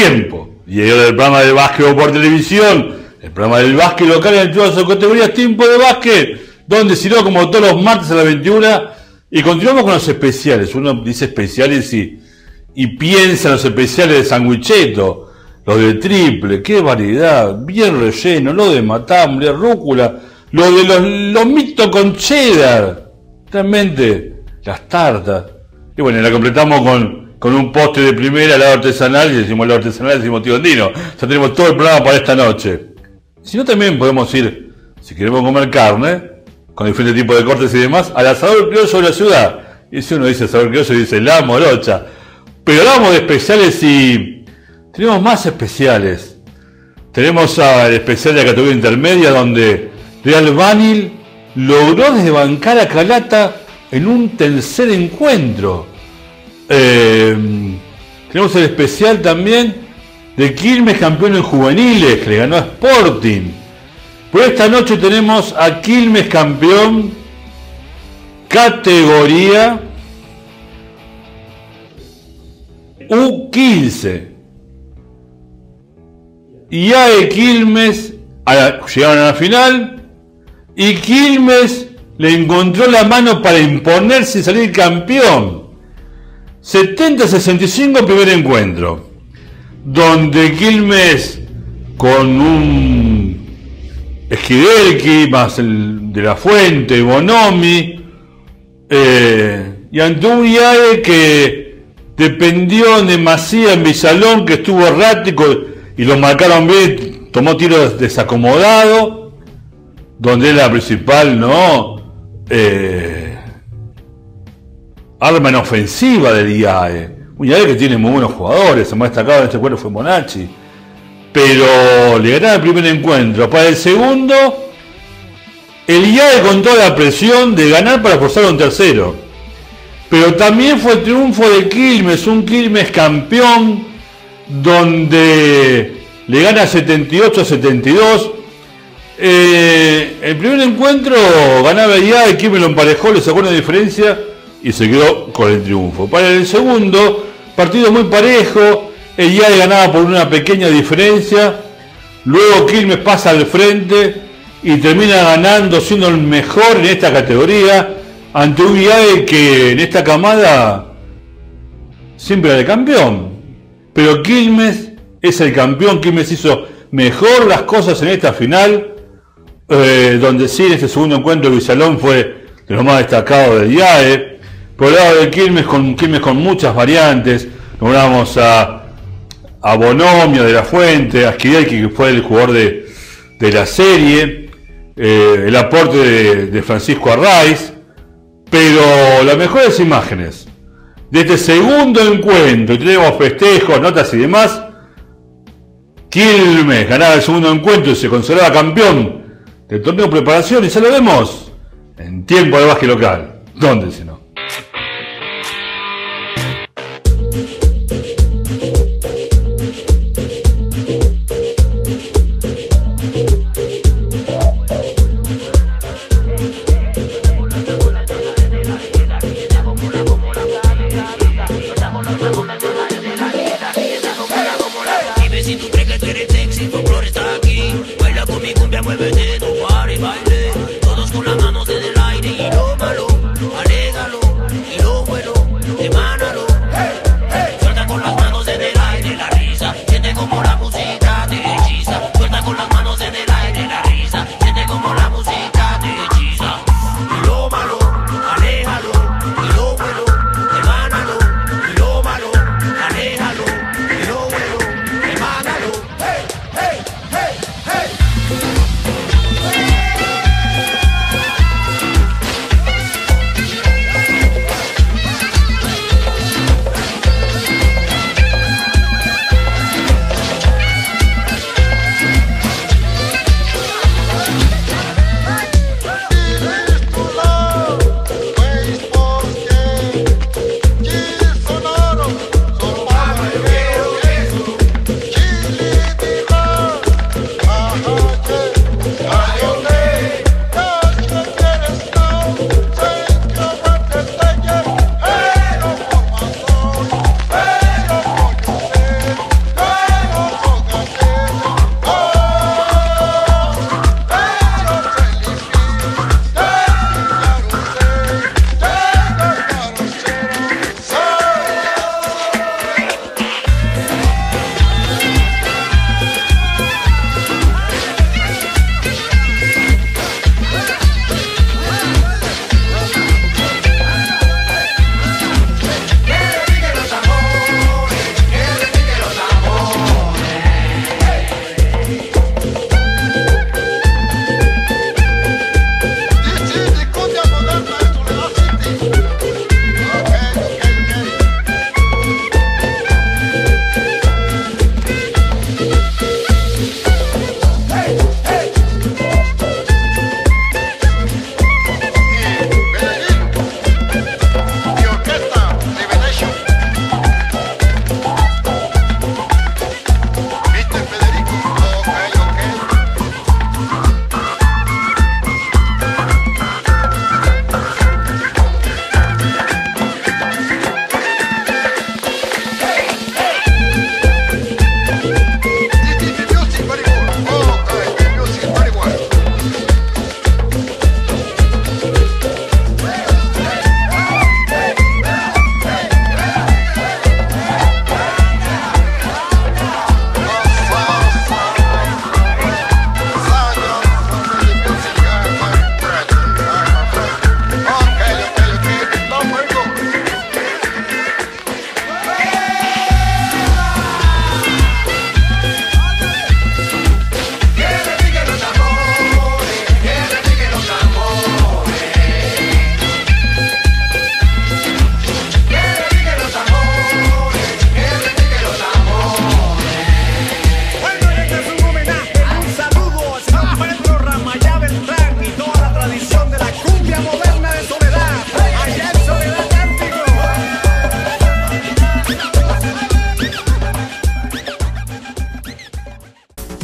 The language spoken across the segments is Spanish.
tiempo. Y el programa de básquet por televisión, el programa del básquet local en todas sus categorías, tiempo de básquet, donde si no, como todos los martes a las 21, y continuamos con los especiales. Uno dice especiales y, y piensa en los especiales de sandwicheto, los de triple, qué variedad, bien relleno, lo de matambre, rúcula, lo de los, los mitos con cheddar, realmente, las tartas. Y bueno, la completamos con, con un postre de primera, lado artesanal, y decimos lado artesanal, decimos tío Andino. Ya tenemos todo el programa para esta noche. Si no, también podemos ir, si queremos comer carne, con diferentes tipos de cortes y demás, al asador criollo de la ciudad. Y si uno dice asador criollo, dice la morocha. Pero hablamos de especiales y tenemos más especiales. Tenemos al especial de la categoría intermedia donde Real Banil logró desbancar a Calata en un tercer encuentro. Eh, tenemos el especial también de Quilmes campeón en juveniles, que le ganó a Sporting. Por esta noche tenemos a Quilmes campeón, categoría U15. Y de Quilmes llegaron a la final y Quilmes le encontró la mano para imponerse y salir campeón. 70-65 primer encuentro, donde Quilmes con un Esquidelki, más el de la Fuente, Bonomi, eh, y ante un que dependió de Macía en Villalón, que estuvo errático y lo marcaron bien, tomó tiros desacomodados, donde es la principal, ¿no? Eh, arma en ofensiva del IAE. Un IAE que tiene muy buenos jugadores, el más destacado en este cuadro fue Monachi pero le ganaron el primer encuentro. Para el segundo, el IAE con toda la presión de ganar para forzar a un tercero. Pero también fue el triunfo de Quilmes, un Quilmes campeón, donde le gana 78 a 72. Eh, el primer encuentro ganaba el IAE, Quilmes lo emparejó, le sacó una diferencia y se quedó con el triunfo. Para el segundo, partido muy parejo, el IAE ganaba por una pequeña diferencia, luego Quilmes pasa al frente y termina ganando siendo el mejor en esta categoría ante un IAE que en esta camada siempre era el campeón. Pero Quilmes es el campeón, Quilmes hizo mejor las cosas en esta final, eh, donde sí en este segundo encuentro Villalón fue de los más destacados del IAE. Lado de Quilmes, con Quilmes con muchas variantes, nombramos a a Bonomio de la Fuente, a Skidel, que fue el jugador de, la serie, eh, el aporte de, Francisco Arraiz, pero las mejores imágenes de este segundo encuentro, tenemos festejos, notas y demás, Quilmes ganaba el segundo encuentro y se consideraba campeón del torneo de preparación y ya lo vemos en tiempo de básquet local. ¿Dónde si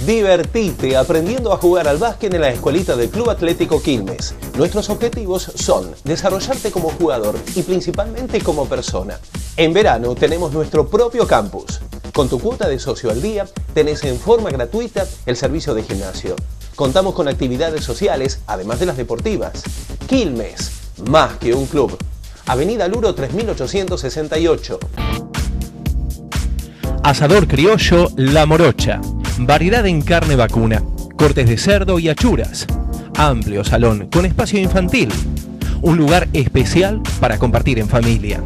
Divertite aprendiendo a jugar al básquet en la escuelita del Club Atlético Quilmes. Nuestros objetivos son desarrollarte como jugador y principalmente como persona. En verano tenemos nuestro propio campus. Con tu cuota de socio al día, tenés en forma gratuita el servicio de gimnasio. Contamos con actividades sociales, además de las deportivas. Quilmes, más que un club. Avenida Luro 3868. Asador criollo La Morocha. Variedad en carne vacuna, cortes de cerdo y achuras. Amplio salón con espacio infantil. Un lugar especial para compartir en familia.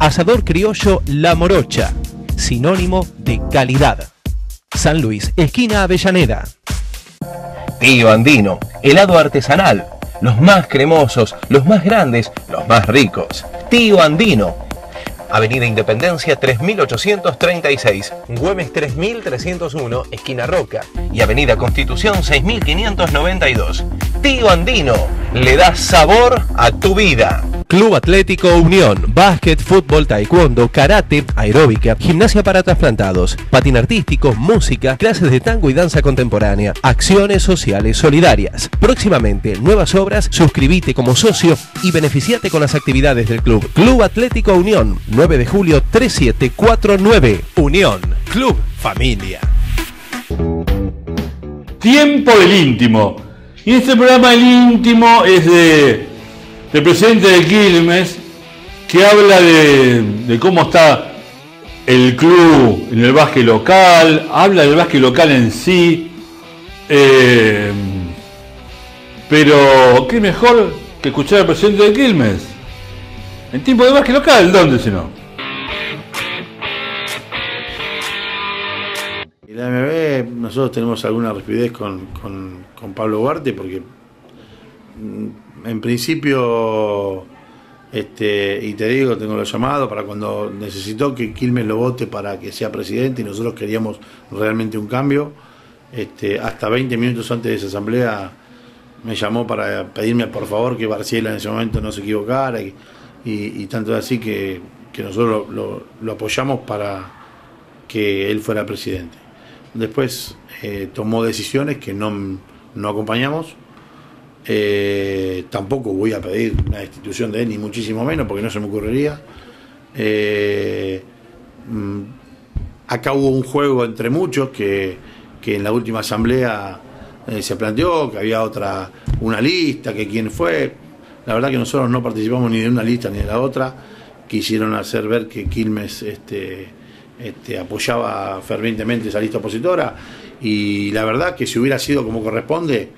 Asador criollo La Morocha. Sinónimo de calidad. San Luis, esquina Avellaneda. Tío Andino, helado artesanal. Los más cremosos, los más grandes, los más ricos. Tío Andino, Avenida Independencia 3836, Güemes 3301, esquina Roca, y Avenida Constitución 6592. Tío Andino, le da sabor a tu vida. Club Atlético Unión, básquet, fútbol, taekwondo, karate, aeróbica, gimnasia para trasplantados, patín artístico, música, clases de tango y danza contemporánea, acciones sociales solidarias. Próximamente, nuevas obras, suscríbete como socio y beneficiate con las actividades del club. Club Atlético Unión, 9 de julio 3749. Unión, Club Familia. Tiempo del íntimo. Y este programa El íntimo es de el presidente de Quilmes, que habla de, cómo está el club en el básquet local, habla del básquet local en sí, eh, pero qué mejor que escuchar al presidente de Quilmes. En tiempo de básquet local, ¿dónde si no? La MB, nosotros tenemos alguna rapidez con, con Pablo Huarte porque mm, en principio, este, y te digo, tengo los llamados para cuando necesitó que Quilmes lo vote para que sea presidente y nosotros queríamos realmente un cambio. Este, hasta 20 minutos antes de esa asamblea me llamó para pedirme por favor que Barciela en ese momento no se equivocara y, tanto así que, nosotros lo, apoyamos para que él fuera presidente. Después eh, tomó decisiones que no, no acompañamos eh, tampoco voy a pedir una destitución de él, ni muchísimo menos, porque no se me ocurriría. Eh, mm, acá hubo un juego entre muchos que, en la última asamblea eh, se planteó, que había otra, una lista, que quién fue. La verdad que nosotros no participamos ni de una lista ni de la otra. Quisieron hacer ver que Quilmes este, este, apoyaba fervientemente esa lista opositora y la verdad que si hubiera sido como corresponde,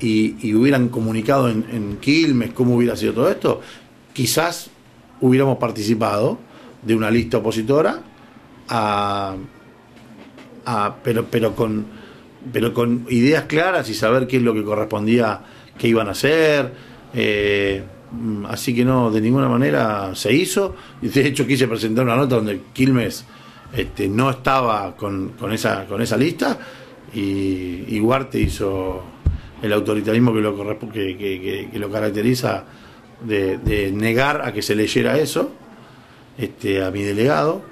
y, hubieran comunicado en, Quilmes cómo hubiera sido todo esto, quizás hubiéramos participado de una lista opositora, pero, pero, con, pero con ideas claras y saber qué es lo que correspondía, qué iban a hacer. Eh, así que no, de ninguna manera se hizo. De hecho quise presentar una nota donde Quilmes este, no estaba con, esa, con esa lista y, y hizo el autoritarismo que lo, que, que, lo caracteriza de, negar a que se leyera eso este, a mi delegado.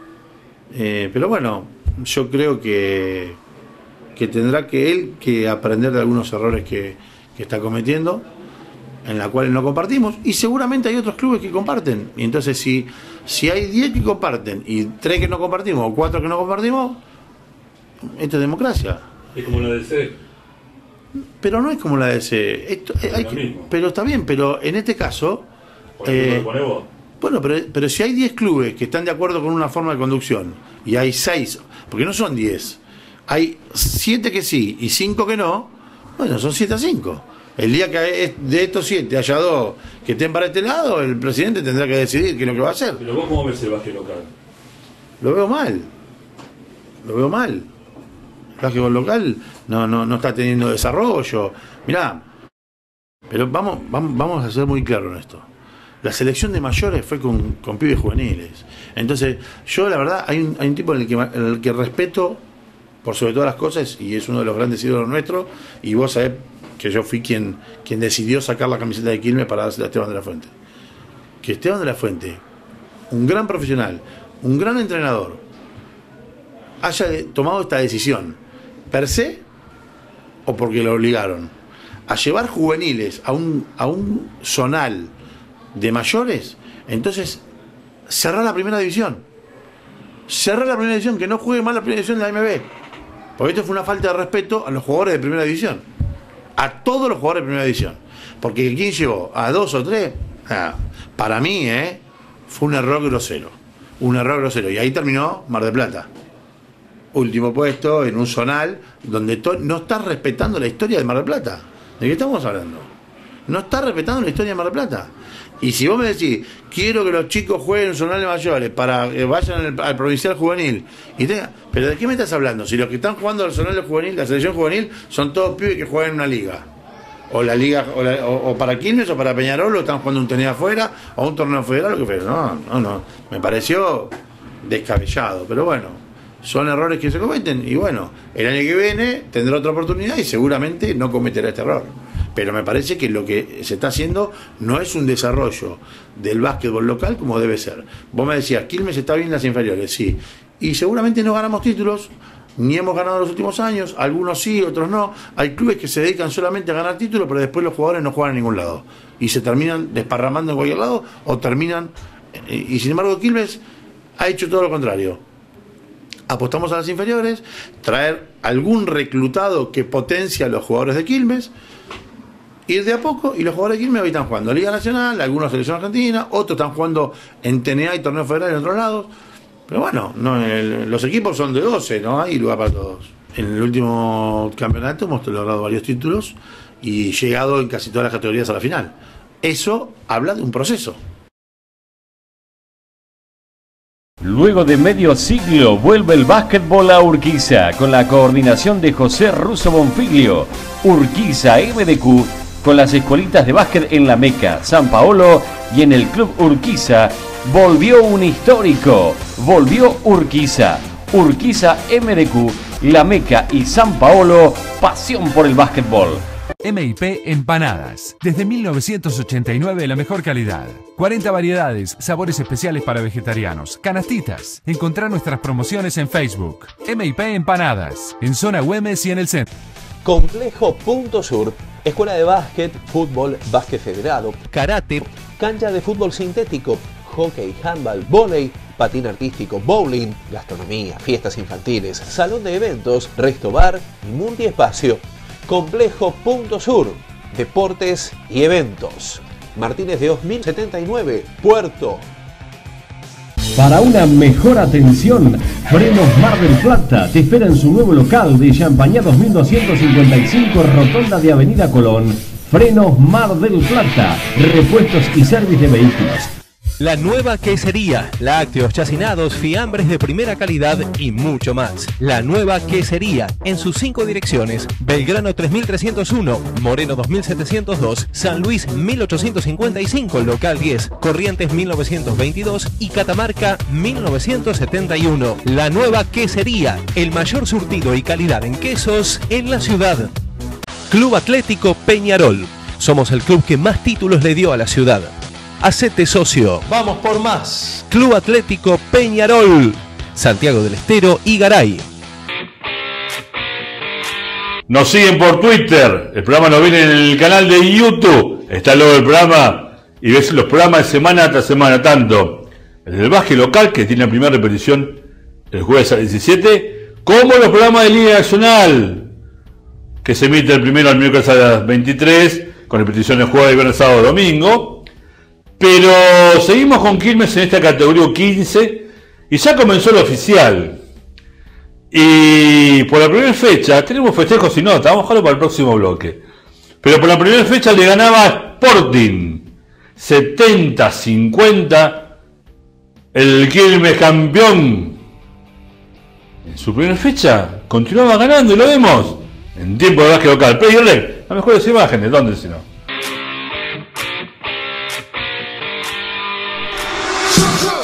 Eh, pero bueno, yo creo que, que tendrá que él que aprender de algunos errores que, está cometiendo, en la cual no compartimos, y seguramente hay otros clubes que comparten. Y entonces si, si hay 10 que comparten y 3 que no compartimos o 4 que no compartimos, esto es democracia. Es como lo C pero no es como la de ese. Esto, eh, pero está bien, pero en este caso. Eh, bueno, pero, pero si hay 10 clubes que están de acuerdo con una forma de conducción y hay 6, porque no son 10, hay 7 que sí y 5 que no, bueno, son 7 a 5. El día que de estos 7 haya 2 que estén para este lado, el presidente tendrá que decidir qué es lo que va a hacer. Pero vos cómo ves el básquet local? Lo veo mal. Lo veo mal básquetbol local no, no, no está teniendo desarrollo. Mirá, pero vamos, vamos, a ser muy claros en esto. La selección de mayores fue con, con pibes juveniles. Entonces, yo la verdad, hay un, hay un tipo en el, que, en el que respeto por sobre todas las cosas, y es uno de los grandes ídolos nuestros, y vos sabés que yo fui quien, quien decidió sacar la camiseta de Quilmes para dársela a Esteban de la Fuente. Que Esteban de la Fuente, un gran profesional, un gran entrenador, haya tomado esta decisión per se o porque lo obligaron. A llevar juveniles a un, a un zonal de mayores, entonces cerrar la primera división. Cerrar la primera división, que no juegue más la primera división de la MB. Porque esto fue una falta de respeto a los jugadores de primera división. A todos los jugadores de primera división. Porque ¿quién llevó? ¿A dos o tres? Ah, para mí, ¿eh? Fue un error grosero. Un error grosero. Y ahí terminó Mar de Plata. Último puesto en un zonal donde no está respetando la historia de Mar del Plata. ¿De qué estamos hablando? No está respetando la historia de Mar del Plata. Y si vos me decís, quiero que los chicos jueguen en zonales mayores para que vayan al, provincial juvenil, y pero ¿de qué me estás hablando? Si los que están jugando al zonal juvenil, la selección juvenil, son todos pibes que juegan en una liga. O la liga, o, para Quilmes o para Peñarol, o están jugando un torneo afuera, o un torneo federal, lo que fuera. No, no, no. Me pareció descabellado, pero bueno, son errores que se cometen, y bueno, el año que viene tendrá otra oportunidad y seguramente no cometerá este error pero me parece que lo que se está haciendo no es un desarrollo del básquetbol local como debe ser. Vos me decías, Quilmes está bien en las inferiores, sí. Y seguramente no ganamos títulos, ni hemos ganado en los últimos años, algunos sí, otros no. Hay clubes que se dedican solamente a ganar títulos, pero después los jugadores no juegan en ningún lado. Y se terminan desparramando en cualquier lado o terminan... Eh, y sin embargo, Quilmes ha hecho todo lo contrario. Apostamos a las inferiores, traer algún reclutado que potencia a los jugadores de Quilmes ir de a poco y los jugadores de Quilmes hoy están jugando Liga Nacional, algunos selección argentina, otros están jugando en TNA y torneo federal en otros lados. Pero bueno, no, los equipos son de 12, no hay lugar para todos. En el último campeonato hemos logrado varios títulos y llegado en casi todas las categorías a la final. Eso habla de un proceso. Luego de medio siglo vuelve el básquetbol a Urquiza con la coordinación de José Russo Bonfiglio. Urquiza MDQ con las escuelitas de básquet en la Meca, San Paolo y en el Club Urquiza, volvió un histórico, volvió Urquiza, Urquiza MDQ, La Meca y San Paolo, pasión por el básquetbol. MIP Empanadas. Desde 1989 la mejor calidad. 40 variedades, sabores especiales para vegetarianos, canastitas. Encontrar nuestras promociones en Facebook. MIP Empanadas. En zona Güemes y en el centro. Complejo Punto Sur Escuela de básquet, fútbol, básquet federado, karate, cancha de fútbol sintético, hockey, handball, volei, patín artístico, bowling, gastronomía, fiestas infantiles, salón de eventos, resto bar y multiespacio. Complejo Punto Sur, deportes y eventos. Martínez de 2079, Puerto para una mejor atención, Frenos Mar del Plata te espera en su nuevo local de Champañá 2255, Rotonda de Avenida Colón. Frenos Mar del Plata, repuestos y servicio de vehículos. La nueva quesería, lácteos, chacinados, fiambres de primera calidad y mucho más. La nueva quesería en sus cinco direcciones: Belgrano 3301, Moreno 2702, San Luis 1855, Local 10, Corrientes 1922 y Catamarca 1971. La nueva quesería, el mayor surtido y calidad en quesos en la ciudad. Club Atlético Peñarol. Somos el club que más títulos le dio a la ciudad. Hacete socio. Vamos por más. Club Atlético Peñarol. Santiago del Estero y Garay. Nos siguen por Twitter. El programa nos viene en el canal de YouTube. Está luego el programa y ves los programas de semana tras semana. Tanto el del Baje Local, que tiene la primera repetición el jueves a 17, como los programas de Liga Nacional, que se emite el primero al miércoles a las 23, con repeticiones jueves, viernes, sábado, domingo. Pero seguimos con Quilmes en esta categoría 15 y ya comenzó el oficial. Y por la primera fecha, tenemos festejos y no, vamos a dejarlo para el próximo bloque. Pero por la primera fecha le ganaba Sporting 70-50 el Quilmes campeón. En su primera fecha continuaba ganando y lo vemos en tiempo de básquet local. Pero las mejores imágenes, ¿dónde si no? Shut up.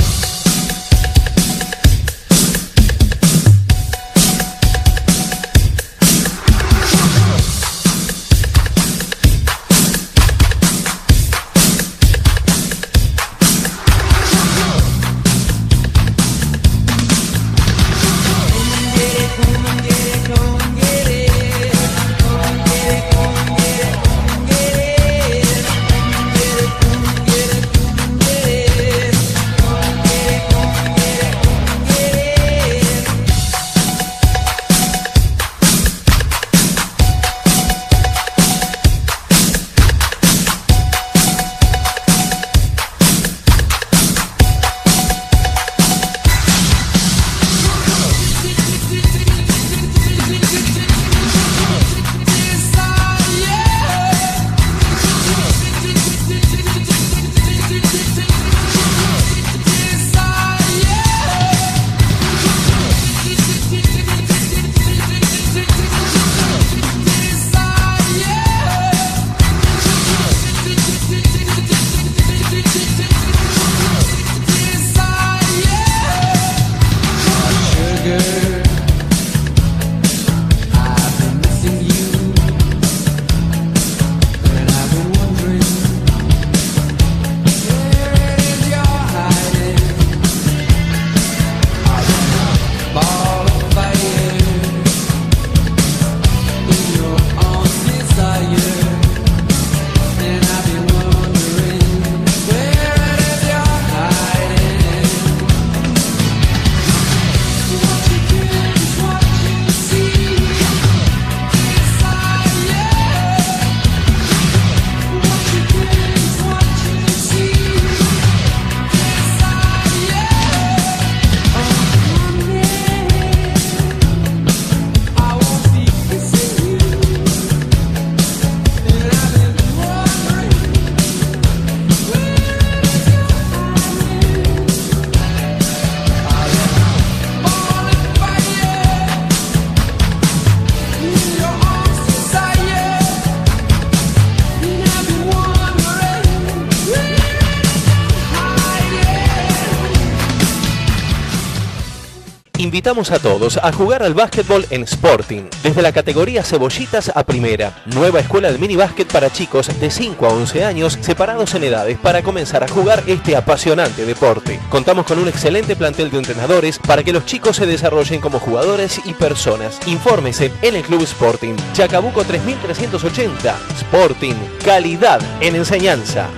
Invitamos a todos a jugar al básquetbol en Sporting, desde la categoría cebollitas a primera. Nueva escuela de mini básquet para chicos de 5 a 11 años, separados en edades para comenzar a jugar este apasionante deporte. Contamos con un excelente plantel de entrenadores para que los chicos se desarrollen como jugadores y personas. Infórmese en el Club Sporting, Chacabuco 3380. Sporting, calidad en enseñanza.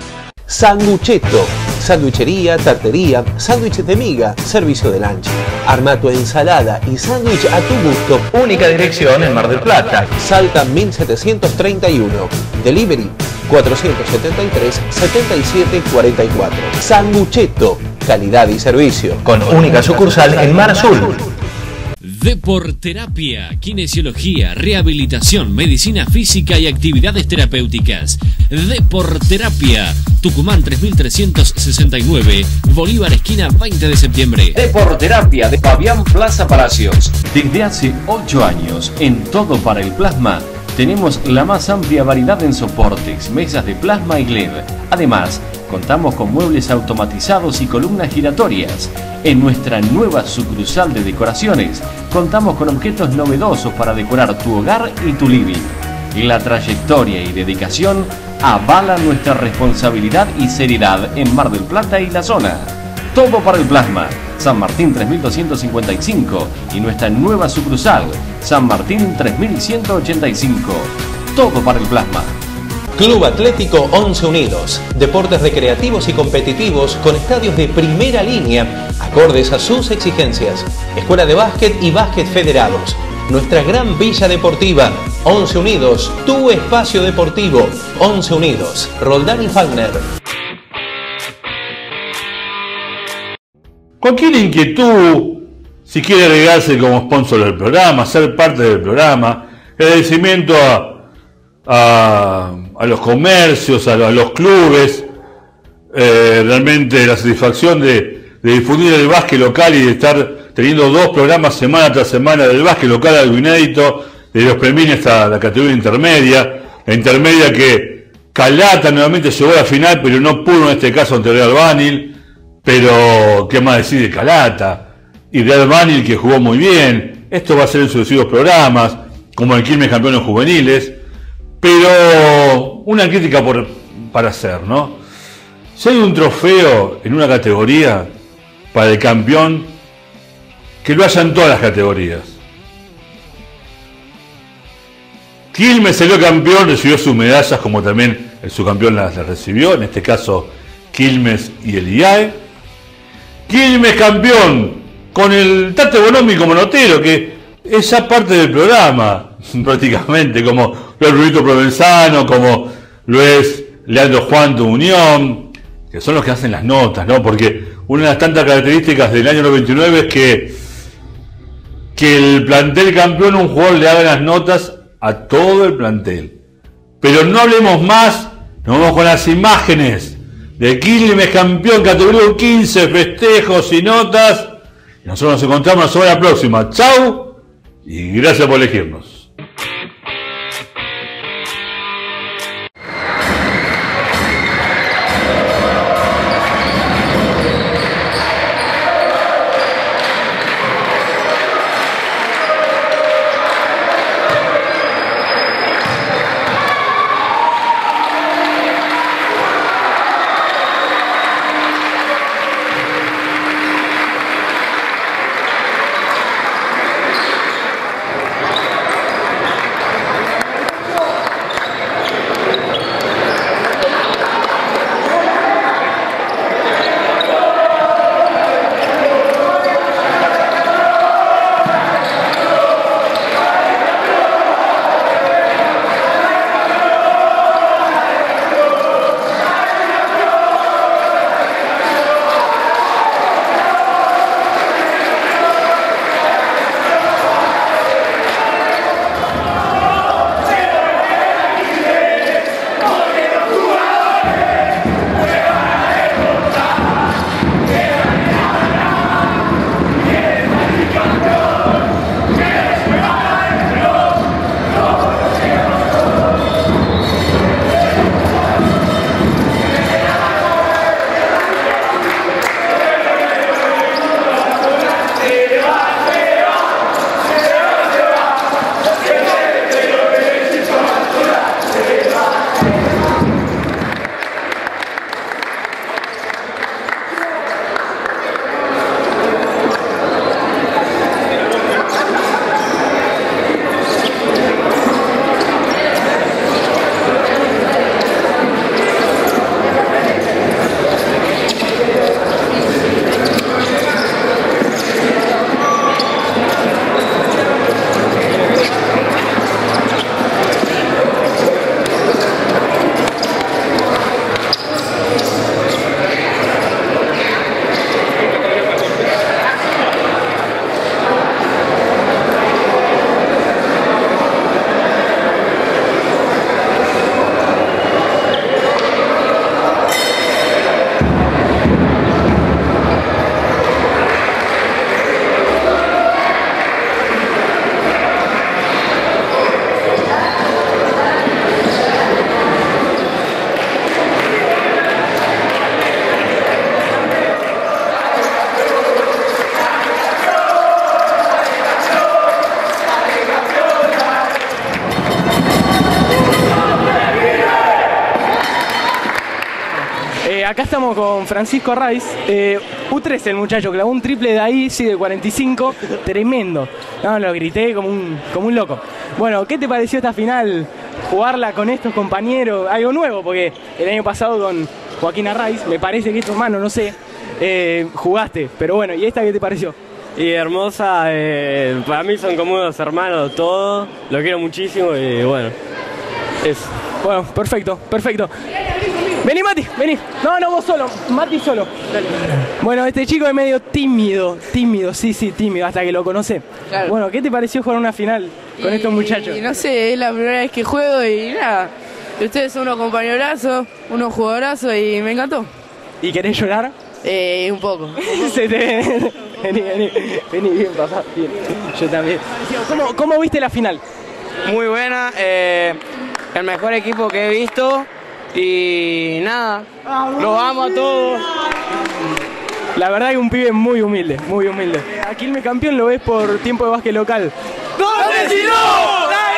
Sangucheto, sanduichería, tartería, sándwiches de miga, servicio de lunch. Arma tu ensalada y sándwich a tu gusto. Única dirección en Mar del Plata. Salta 1731. Delivery 473-7744. Sangucheto, calidad y servicio. Con única sucursal en Mar Azul. Deporterapia, kinesiología, rehabilitación, medicina física y actividades terapéuticas. Deporterapia, Tucumán 3369, Bolívar esquina 20 de septiembre. Deporterapia de Fabián Plaza Palacios. Desde hace 8 años, en todo para el plasma, tenemos la más amplia variedad en soportes, mesas de plasma y LED. Además, contamos con muebles automatizados y columnas giratorias. En nuestra nueva sucursal de decoraciones, contamos con objetos novedosos para decorar tu hogar y tu living. La trayectoria y dedicación avalan nuestra responsabilidad y seriedad en Mar del Plata y la zona. Todo para el plasma. San Martín 3255 y nuestra nueva sucursal, San Martín 3185. Todo para el plasma. Club Atlético 11 Unidos. Deportes recreativos y competitivos con estadios de primera línea, acordes a sus exigencias. Escuela de básquet y básquet federados. Nuestra gran villa deportiva. 11 Unidos, tu espacio deportivo. 11 Unidos. Roldán y Fagner. Cualquier inquietud, si quiere agregarse como sponsor del programa, ser parte del programa, agradecimiento a, a, los comercios, a, a los clubes, eh, realmente la satisfacción de, de, difundir el básquet local y de estar teniendo dos programas semana tras semana del básquet local algo inédito, de los premios hasta la categoría intermedia, la intermedia que Calata nuevamente llegó a la final, pero no pudo en este caso ante Real Banil. Pero, ¿qué más decir de Calata? Y Real Banil que jugó muy bien. Esto va a ser en sucesivos programas, como el Quilmes Campeones Juveniles. Pero, una crítica por, para hacer, ¿no? Si hay un trofeo en una categoría para el campeón, que lo haya en todas las categorías. Quilmes salió campeón, recibió sus medallas, como también el subcampeón las, recibió, en este caso Quilmes y el IAE. Quilmes campeón con el Tate Bonomi como notero, que es ya parte del programa, prácticamente, como lo es Rubito Provenzano, como lo es Leandro Juan de Unión, que son los que hacen las notas, ¿no? Porque una de las tantas características del año 99 es que, que el plantel campeón, un jugador le haga las notas a todo el plantel. Pero no hablemos más, nos vamos con las imágenes de Quilmes campeón categoría 15, festejos y notas. Nosotros nos encontramos la semana próxima. Chau y gracias por elegirnos. Acá estamos con Francisco Raiz. Eh, U13 el muchacho, clavó un triple de ahí, sí, de 45. Tremendo. No, lo grité como un, como un loco. Bueno, ¿qué te pareció esta final? Jugarla con estos compañeros, algo nuevo, porque el año pasado con Joaquín Arraiz, me parece que es tu hermano, no sé, eh, jugaste. Pero bueno, ¿y esta qué te pareció? Y hermosa, eh, para mí son como unos hermanos todos, lo quiero muchísimo y bueno, eso. Bueno, perfecto, perfecto. Vení, Mati, vení. No, no, vos solo. Mati solo. Bueno, este chico es medio tímido, tímido, sí, sí, tímido, hasta que lo conoce. Claro. Bueno, ¿qué te pareció jugar una final con estos muchachos? Y no sé, es la primera vez que juego y nada. Ustedes son unos compañerazos, unos jugadorazos y me encantó. ¿Y querés llorar? Eh, un poco. Se te ve. Vení, vení, vení bien, papá. Bien. Yo también. ¿Cómo, cómo viste la final? Muy buena, eh, el mejor equipo que he visto y nada, los amo a todos. La verdad que un pibe muy humilde, muy humilde. Aquí el campeón lo ves por tiempo de básquet local. ¡Dale, si no!